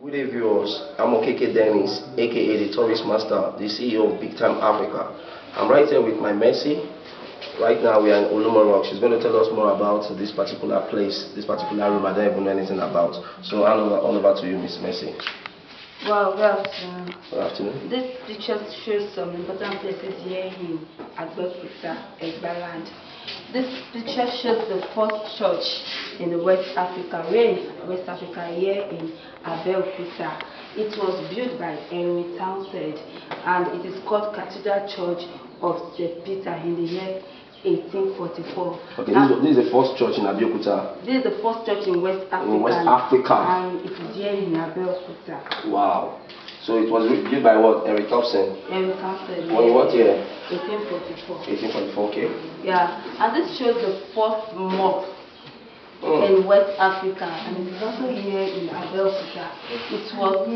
Good day viewers, I'm Okeke Dennis, aka the Tourist Master, the CEO of Big Time Africa. I'm right here with my Mercy. Right now we are in Olumo Rock. She's going to tell us more about this particular place, this particular room I don't even know anything about. So I'll over, all over to you, Miss Mercy. Well, good afternoon. Good afternoon. This picture shows some important places here in Abeokuta, Egbaland. This picture shows the first church in West Africa. Where is West Africa? Here in Abeokuta. It was built by Henry Townsend and it is called Cathedral Church of St. Peter in the year 1844. Okay, And this, is- this is the first church in Abeokuta. this is the first church in West Africa. In West Africa. And it is here in Abeokuta. Wow. So it was built by what? Eric Thompson. Oh, in what year? 1844. 1844, okay. Yeah, and this shows the first mosque Mm. in West Africa, and it is also here in Abeokuta. It was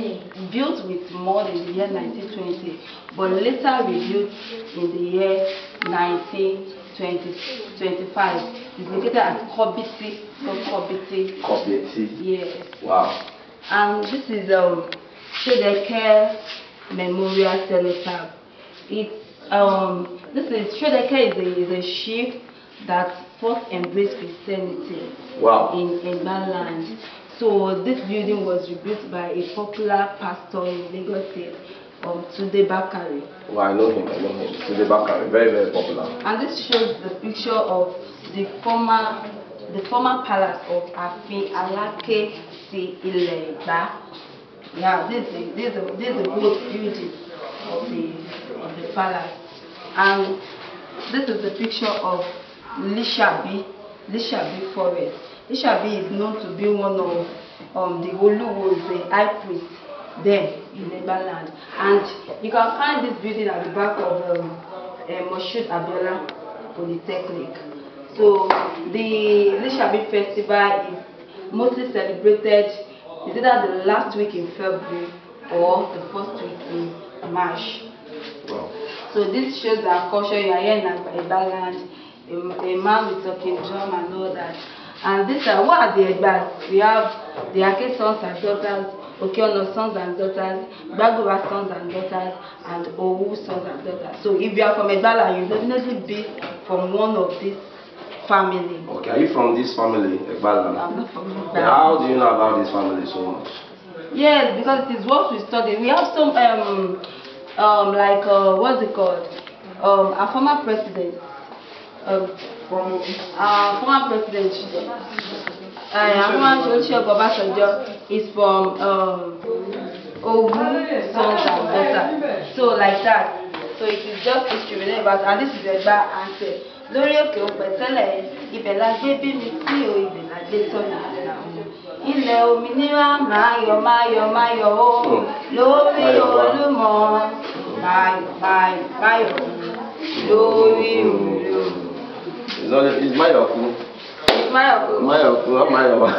built with mud in the year 1920, but later rebuilt in the year 1925. It's located at Kobiti, Kobiti. Cooperative. Yes. Wow. And this is um Shodeke Memorial Cenotaph. It's um this is Shodeke is a is a chief that first embraced Christianity Wow. in Egbaland. So this building was rebuilt by a popular pastor in Lagos State, um, Tunde Bakare. Wow, I know him, I know him. Tunde Bakare, very, very popular. And this shows the picture of the former the former palace of Afin Alake Ilẹ̀ Ẹ̀gbá. Yeah, this is this is this is old building of the of the palace. And this is the picture of Lishabi, Lishabi Forest. Lishabi is known to be one of um, the Oluwos, the high priest there in Egbaland. And you can find this building at the back of um, uh, Moshood Abiola Polytechnic. So the Lishabi festival is mostly celebrated is either the last week in February or the first week in March. Wow. So this shows our culture. You are here in Egbaland, a, a man with talking drum and all that. And these are uh, what are the Egbas? We have the Ake sons and daughters, Oke-Ona sons and daughters, Gbagura sons and daughters, and Owu sons and daughters. So if you are from Egbala, you definitely be from one of these family. Okay, are you from this family, Ekbalan? I'm not from Yeah, Egbala. How do you know about this family so much? Yes, because it is what we study. We have some um um like uh what's it called? Um our former president. Um from our former president uh, our former Olusegun Obasanjo is from um Ogun sons and daughters. So like that. So it is just history we know about and this is Egba answer. Lórí òkè òpẹ̀tẹ́lẹ̀ ibẹ̀ la gbé bí mi sí o ibẹ̀ la gbé ilẹ̀ òmìnira máa yọ̀ máa yọ̀ máa yọ̀ ó lórí olúmọ máa yọ̀ máa yọ̀ máa yọ̀ lórí olúmọ. It's not it's Mayoku. Yọ̀ kó Mayoku, not Mayowa.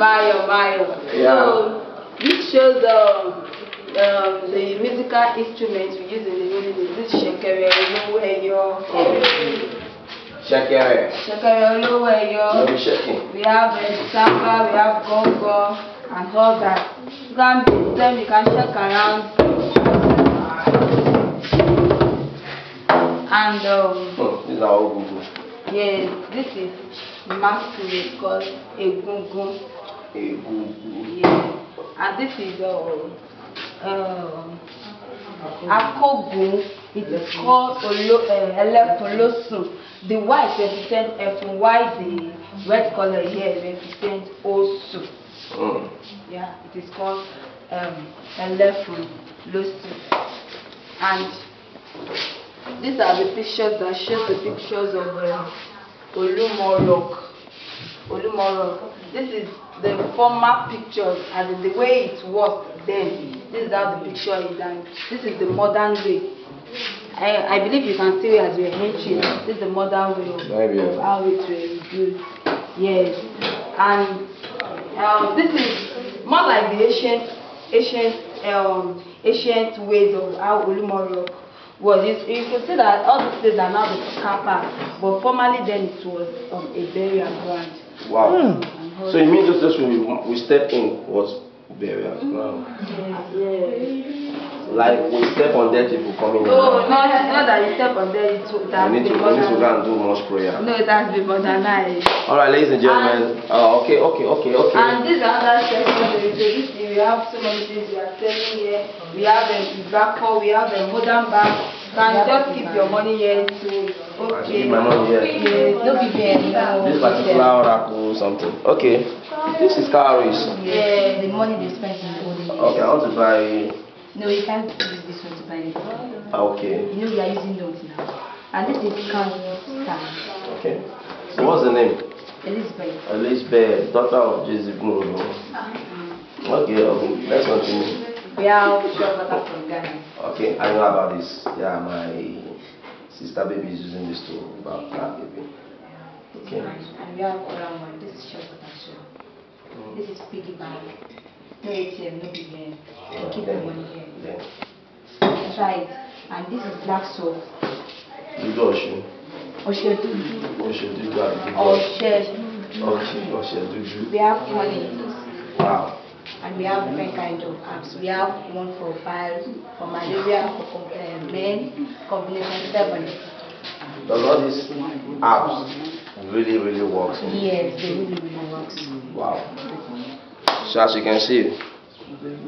máa yọ̀ máa. Yeah. So this shows um, um, the musical instruments we use in the village. This ṣẹ̀kẹ̀rẹ̀ olówó ẹyọ. Shakere. ṣẹ̀kẹ̀rẹ̀ olówó ẹyọ. Let me shake it. We have uh, samba, we have gongo, and all that. Beat them, you can shake around. And um, Hmm, this is our Ogugu. yes, this is masquerade called egungun. Egugu. Yeah. And this is um, akogun. It is called olo, uh, elekolosun. The white represent Efun, while the red color here represent Osu. Hmm. Yeah, it is called um, Elefun Losu. And these are the pictures that show the pictures of um, Olumo Rock. Olumo Rock. This is the former pictures as in the way it was then. This is how the picture is and this is the modern way. I, I believe you can see it as we are entering. This is the modern way of, Very beautiful. of how it was built. Yes. And um, this is more like the ancient, ancient, um, ancient ways of how Olumoro was. You, you can see that all these places are now the car park, but formerly then it was um, a burial ground. Wow. And all So it means just, when we, we step in was burial ground. Like we step on dead people coming in. No, not, not that you step on there, it, it has We need to, we need to go and do much prayer. No, it has been modernized. All right, ladies and gentlemen. Uh, okay, okay, okay, okay. And this is another section of the this thing, we have so many things we are selling here. We have the Ibako, we have a modern bag. Can just keep your money here to okay. keep my money here. Yes, no be there, no. This particular oracle something. Okay. This is cowries. Yeah, the money they spend in holding. Okay, I want to buy. No, you can't use this one to buy it. Ah, okay. You know we are using notes now. And this is count stand. Okay. So what's the name? Elizabeth. Elizabeth, daughter of Jesus. Okay, okay. Let's continue. We have short water from Ghana. Okay, I know about this. Yeah, my sister baby is using this to about that baby. Okay. And we have other one. This is short water. Mm. This is piggy bank. No ATM, no big hand. Yeah, Keep the money here. then Try it. And this is black soap. Dudu Oshin. Oshedudu. Oshin Dudu and Dudu share. Okay, Oshin Dudu. We have money. Wow. And we have different kinds of apps. We have one for five, for malaria, for uh, men, combination seven. Does all these apps really, really works? Yes, they really, really works. Wow. So as you can see,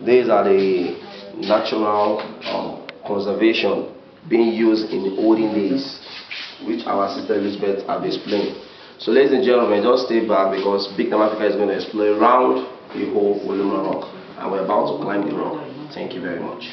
these are the natural um, conservation being used in the olden days, which our sister Elizabeth have explained. So ladies and gentlemen, just stay back because Big Time Africa is going to explore around the whole Olumo Rock. And we're about to climb the rock. Thank you very much.